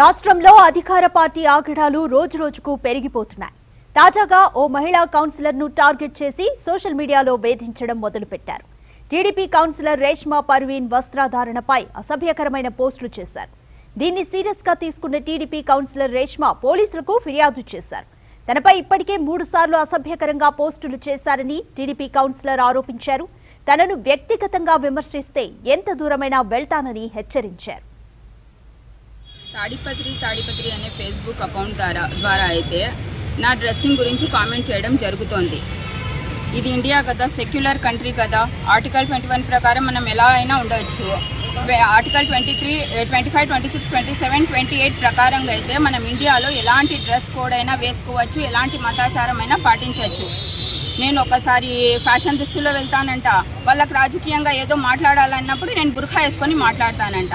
రాష్ట్రంలో అధికార పార్టీ ఆగడాలు రోజురోజుకు పెరిగిపోతున్నాయి. తాజాగా ఓ మహిళా కౌన్సిలర్ను టార్గెట్ చేసి సోషల్ మీడియాలో వేధించడం మొదలుపెట్టారు. టీడీపీ కౌన్సిలర్ రేష్మా పర్వీన్ వస్త్రధారణపై అసభ్యకరమైన పోస్టులు చేశారు. దీన్ని సీరియస్గా తీసుకున్న టీడీపీ కౌన్సిలర్ రేష్మా పోలీసులకు ఫిర్యాదు చేశారు. తనపై ఇప్పటికే మూడు సార్లు అసభ్యకరంగా పోస్టులు చేశారని టీడీపీ కౌన్సిలర్ ఆరోపించారు. తనను వ్యక్తిగతంగా విమర్శిస్తే ఎంత దూరమైనా వెళ్తానని హెచ్చరించారు. తాడిపత్రి తాడిపత్రి అనే ఫేస్బుక్ అకౌంట్ ద్వారా ద్వారా అయితే నా డ్రెస్సింగ్ గురించి కామెంట్ చేయడం జరుగుతోంది. ఇది ఇండియా కదా సెక్యులర్ కంట్రీ కదా. ఆర్టికల్ ట్వంటీ వన్ ప్రకారం మనం ఎలా అయినా ఉండవచ్చు article twenty three twenty five twenty six twenty seven twenty eight ప్రకారంగా అయితే మనం ఇండియాలో ఎలాంటి డ్రెస్ కోడ్ అయినా వేసుకోవచ్చు ఎలాంటి మతాచారం అయినా పాటించవచ్చు. నేను ఒకసారి ఫ్యాషన్ దుస్తుల్లో వెళ్తానంట. వాళ్ళకి రాజకీయంగా ఏదో మాట్లాడాలన్నప్పుడు నేను బుర్ఖా వేసుకొని మాట్లాడతానంట.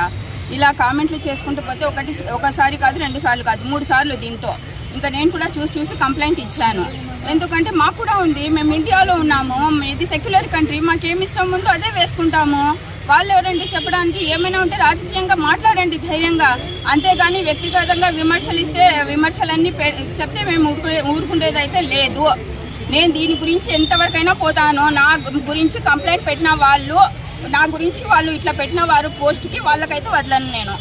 ఇలా కామెంట్లు చేసుకుంటూ పోతే ఒకటి ఒకసారి కాదు రెండు సార్లు కాదు మూడు సార్లు దీంతో. ఇంకా నేను కూడా చూసి చూసి కంప్లైంట్ ఇచ్చాను. ఎందుకంటే మాకు కూడా ఉంది. మేము ఇండియాలో ఉన్నాము. ఇది సెక్యులర్ కంట్రీ మాకేమి ఇష్టం ఉందో అదే వేసుకుంటాము. వాళ్ళు ఎవరండి చెప్పడానికి? ఏమైనా ఉంటే రాజకీయంగా మాట్లాడండి ధైర్యంగా. అంతేగాని వ్యక్తిగతంగా విమర్శలు ఇస్తే విమర్శలన్నీ పె- చెప్తే మేము ఊరుకుండేది అయితే లేదు. నేను దీని గురించి ఎంతవరకైనా పోతాను. నా గురించి కంప్లైంట్ పెట్టిన వాళ్ళు నా గురించి వాళ్ళు ఇట్లా పెట్టిన వారు పోస్ట్కి వాళ్ళకైతే వదలను నేను.